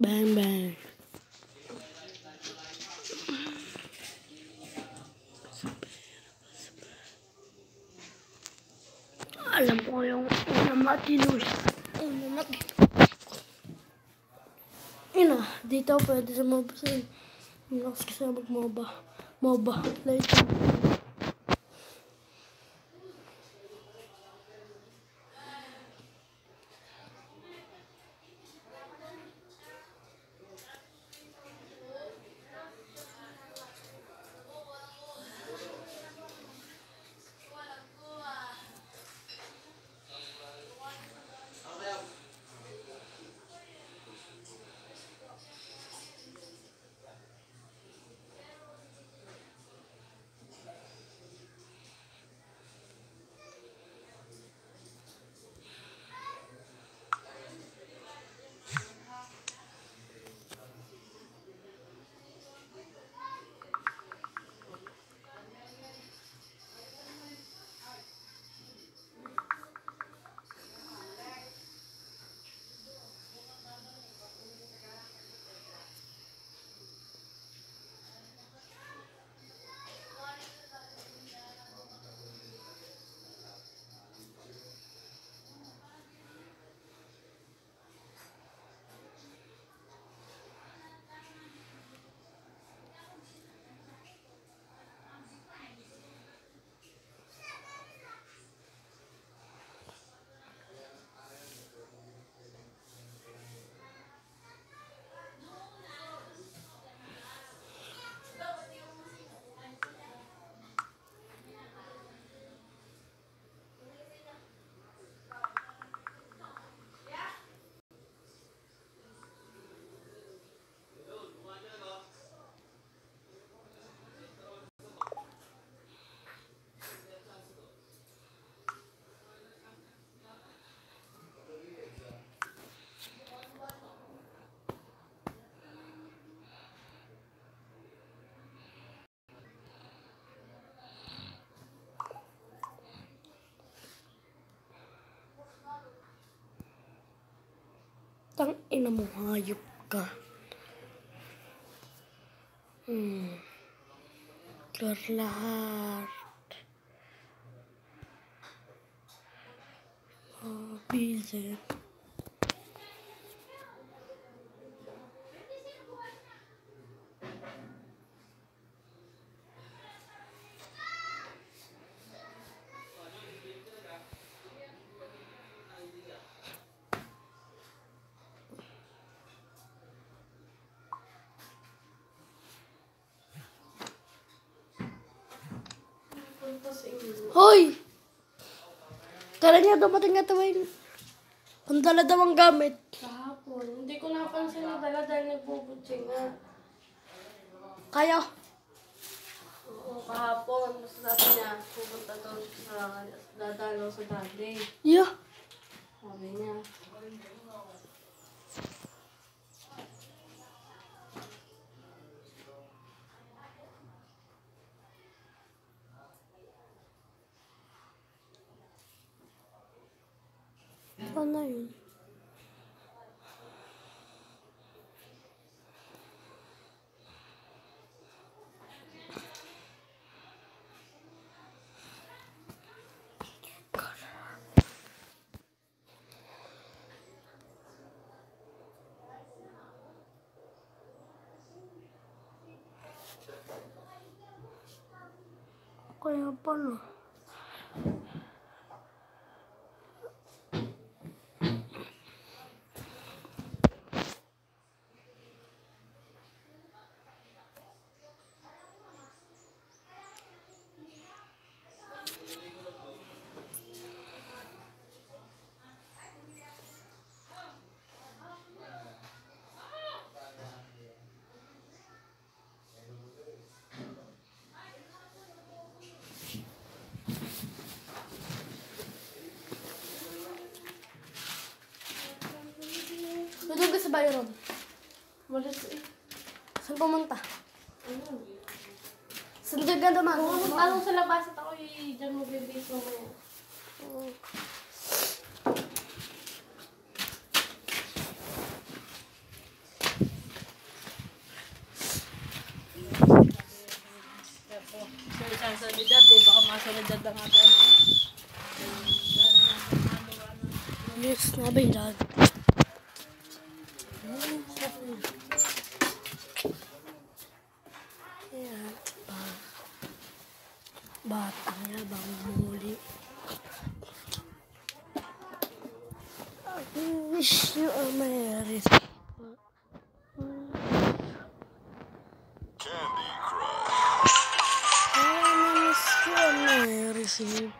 Bang, bang. Allemaal jongen, en dan maakt hij los. En dan maakt hij... Nou, dit op, dit is een mobba. Als ik mobba. Mobba, leuk. Tang ina mo, hayop ka. Hmm. Keluar lahat. Oh, busy. Hoy! Kala niya dumating nga tuwing kung dala daw ang gamit. Kahapon. Hindi ko napansin na dala dahil nagbubutsi nga. Kaya, Oo, kahapon. Basta sabi niya, pupunta daw sa dadalo sa daddy. yeah. Sabi niya. Ano yun? Kaya pala. Doon ka sa Byron? Wala sa eh. Saan pumunta? Ano? Saan dyan ganda man? Kung magtanong sa labas at ako eh, dyan magbibis mo mo. Oh. sanidad eh. Baka masanidad lang ata. Yes. I receive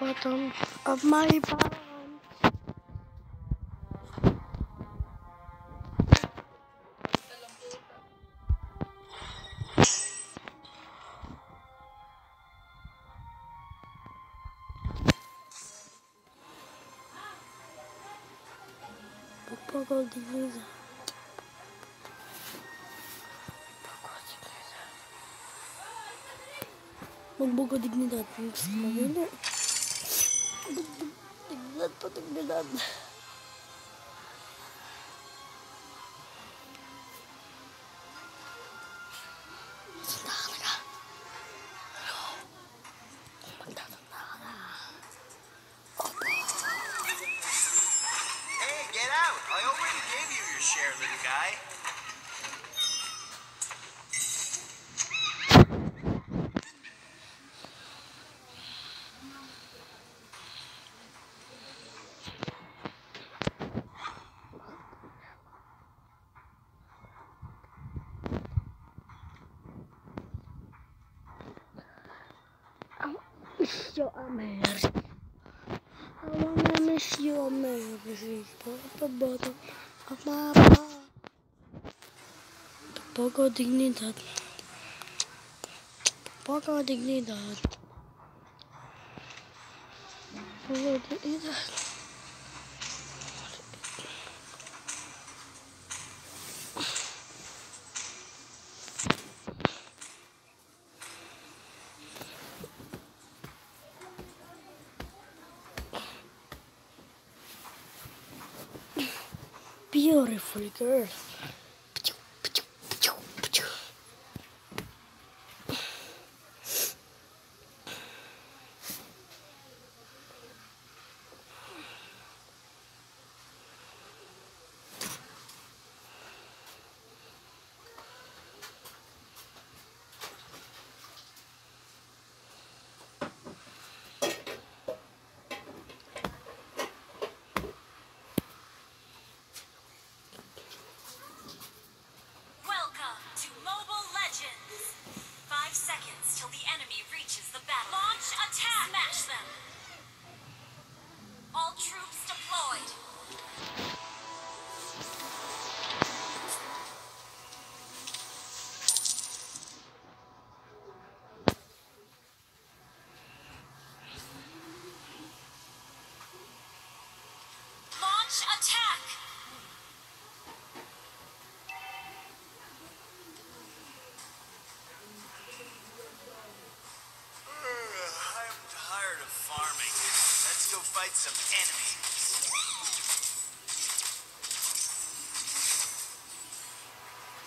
bottom of my bottom. Papa, din nila. Magbugo dignidad. Mas maganda. Dignidad pa dignidad. miss your amazing. I wanna miss your amazing. Put the bottom of my heart. Poco dignidad. Poco dignidad. Poco dignidad. pretty good. Enemies.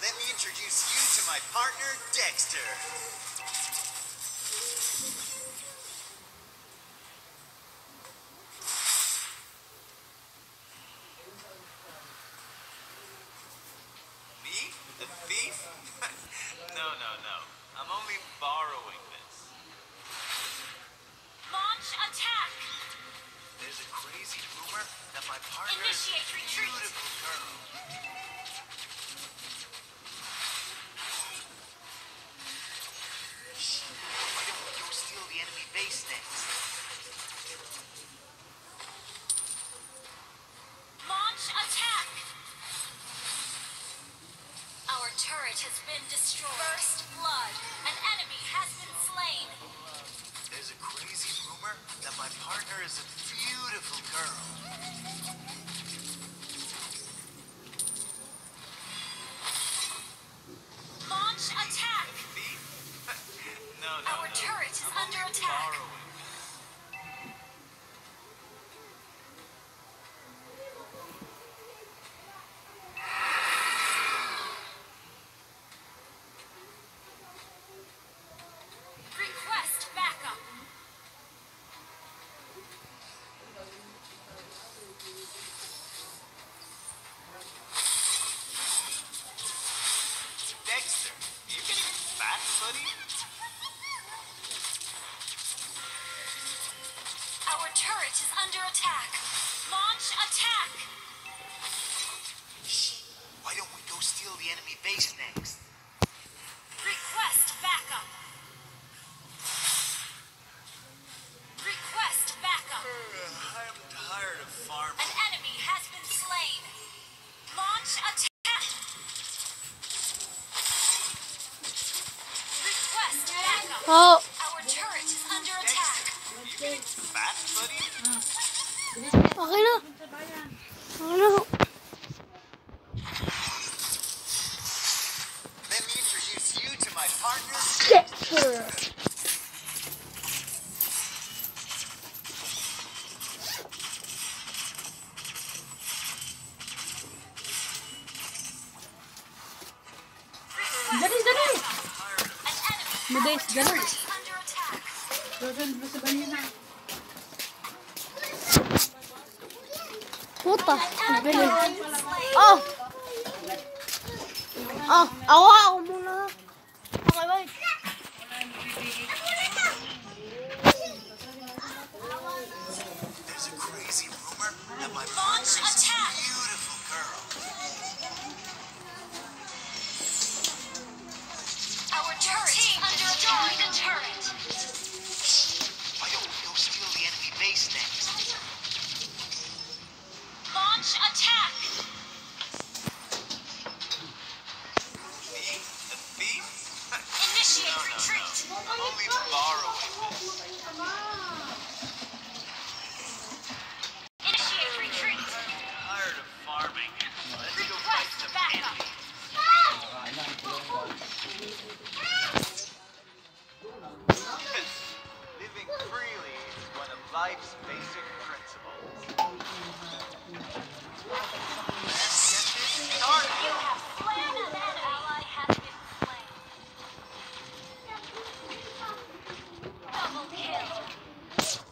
Let me introduce you to my partner, Dexter. Crazy rumor that my partner Initiate is a retreat. beautiful girl. Our turret is under attack. Madays, gano'n. Gano'n, basta ba niya na? Puta, ang. Oh! Oh, awa, um. Attack!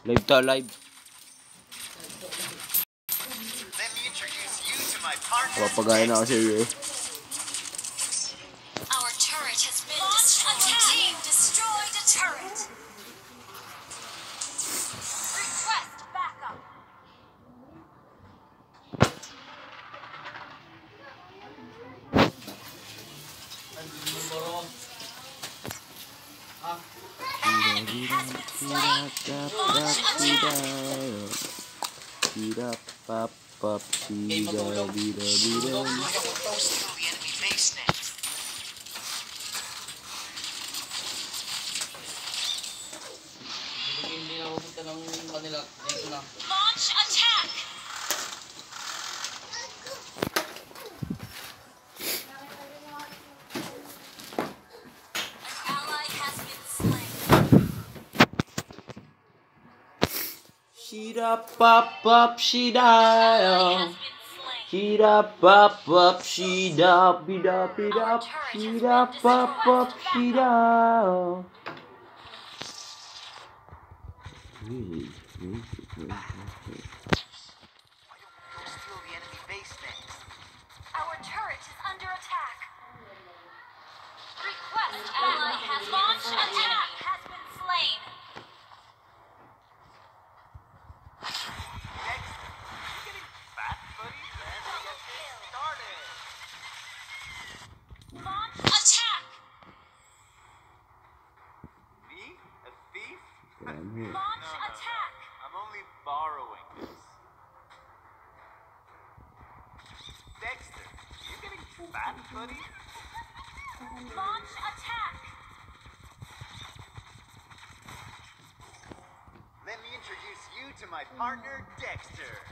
Live to live. Papagaya na kasi eh. Our turret has been destroyed. Team destroyed a turret. up, up, tida, tida, pop, pop, tida, tida, tida. Launch attack! Heat up, up, up, she dial. Heat up, up, up, she da, be da, be da, heat up, up, up, she da. Really. my partner, Dexter.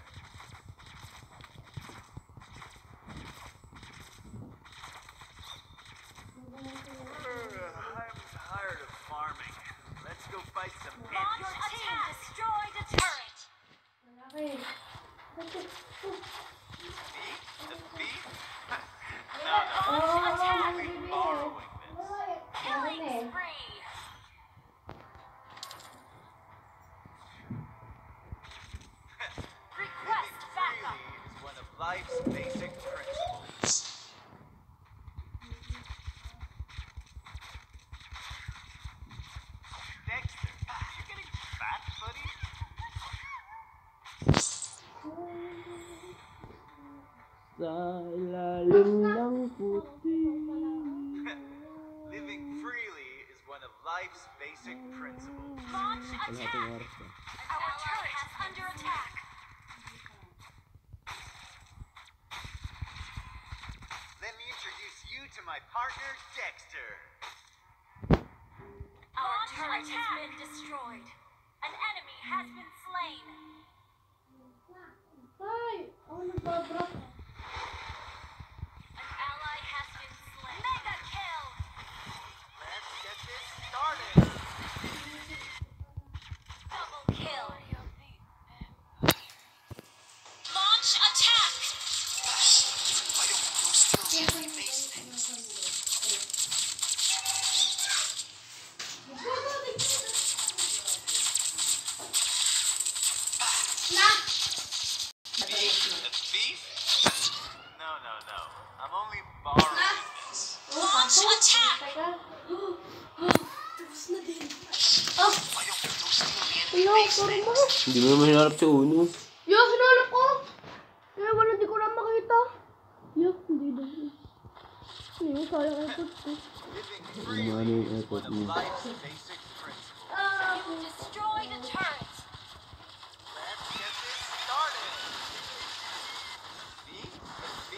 Sa ilalim ng puti. Living freely is one of life's basic principles. Launch attack! Our turret has under attack. Let me introduce you to my partner, Dexter. Our Launch turret has been destroyed. An enemy has been slain. Hi! Oh my god, Hindi mo naman hinarap si Uno. Thief?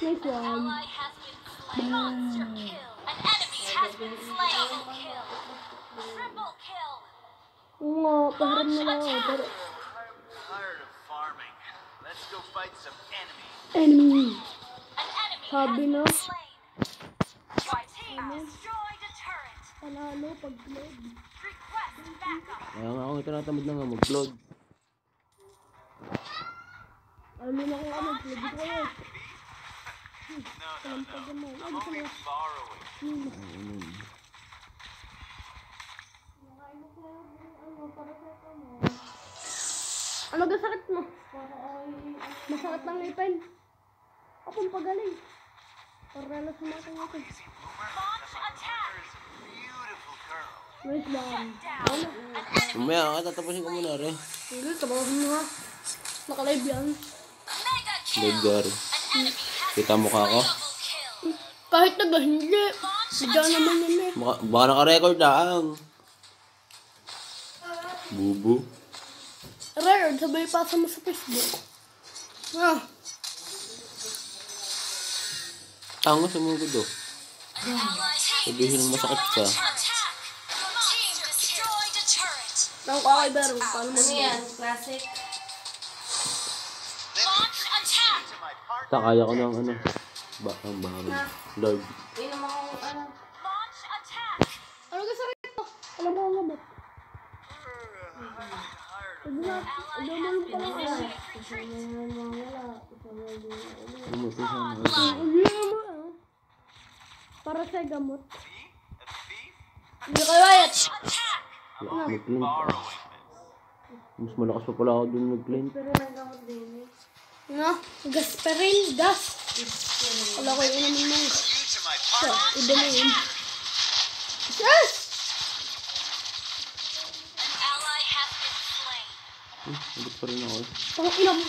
Nice one. Ally has been slain. Monster kill. An enemy has been slain. Double kill. Triple kill. Oo nga, paharap na lang ako. Pero, I'm tired of farming. Let's go fight some enemies. enemy. An enemy Sabi has na. been slain. Your team destroyed a turret. Panalo pag load. Request backup. Kaya nga ako tinatamad na nga mag-upload. Ano na kung ano, plug ko kayo. Alam naman. I'm Ano ka borrowing. Ano ga sakit mo? Masakit lang ngipin. Akong pagaling. Parala sa mga ngipin. Launch attack. Beautiful An enemy. Mamaya ka, tatapusin ko muna rin. Hindi, tabahan mo ha. Nakalive yan. Live Kita ka ako? double kill. Kahit naga hindi. Bigyan naman yun eh. Baka, baka naka-record lang. Bubu. Rare, sabay pasa mo sa Facebook. Ah, Tango. An ally team Sabihin mo masakit ka. Nang kakay pero paano mo Ano yan? Classic? Launch attack. To my partner. Ta, kaya ko ng ano. Ba, ang baril. Lord. Inom ako, ano? Launch attack. Ano ka sakit mo? Alam mo ang retreat. Ano sa ano? Ah. Para sa gamot. Hindi ka riot. Borrowing this. Mas malakas pa pala ako dun eh. No, gasperin, gas. Wala ko yung to my So, partner. iba na yun. Yes! An ally has been slain. Hmm, Sagot pa rin ako ilang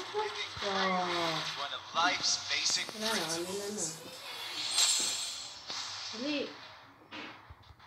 retreat. One of life's basic Wala na, ano na na. Dali.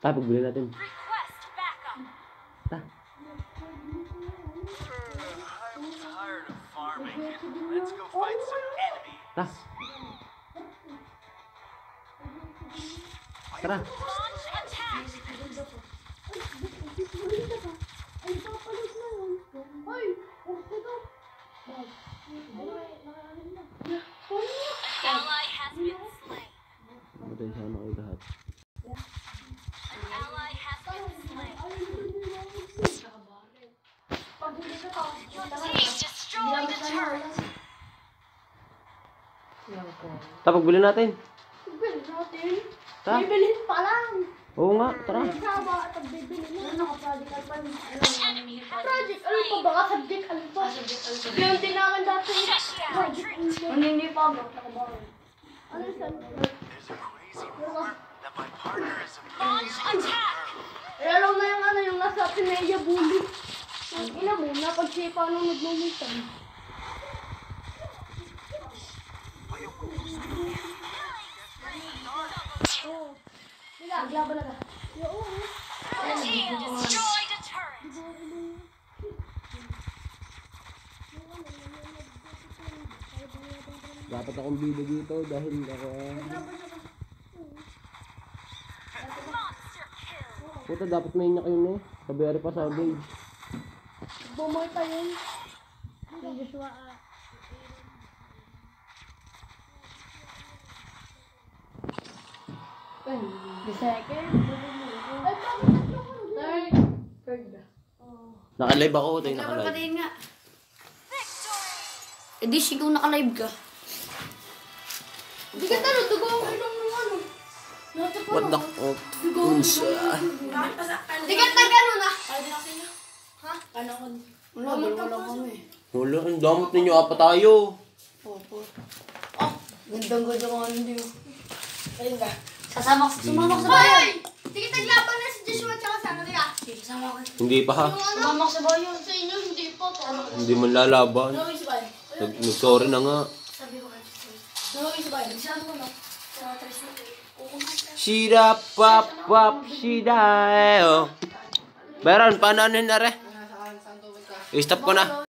Ta, pagbili natin. Ta. Tara. Ay, na yun ally has been slain. Matay sana kayo lahat. An ally has been slain. Your team destroyed a turret. Yan ko. Ta, pagbili natin. Sabihin natin. Ta? Bibilhin pa lang. Oo nga, tara. Sama at bibilhin na. Ano ka pa? Ano Project, ano pa ba? Subject, ano pa? Yung tinakan dati. Project, ano? Ano hindi pa ba? Ano yung subject? There's a crazy rumor that my partner is a launch attack. Eh, alam na yung ano, yung nasa Pinaya Bully. Ang ina mo, napagsipa nung nagmumutan. Bila, aglaban na ka. Oo. The turret. Dapat akong bida dito dahil ako... Kill. Puta, dapat may inak yun eh. Kabiyari pa sa base. Bumoy pa yun. Joshua, ah. The second. Third. Third. Naka-live ako, tayo naka-live. patiin nga. Eh di, sigaw naka-live ka. Di ka talo, dugo ang ilong ng ano. What the fuck? Unsa? Di ka tagano na. Wala, wala kami. Wala, ang damot ninyo, apat tayo. Opo. Ah, gandang-ganda ko ano din. Ayun ka. Sasama ka, sumama ka sa bayan. Ka taglaban na si Joshua tsaka sa ano nila. Sige, sasama ka. Hindi pa ha. Ano? Sumama ka sa bayan. Sa inyo, hindi pa. Hindi man lalaban. Nag-sorry na nga. Sabi ko kayo. Sumama ka sa bayan. Saan mo na? Shida pap pap shida eh oh. Meron, paano ano na re? I-stop ko na.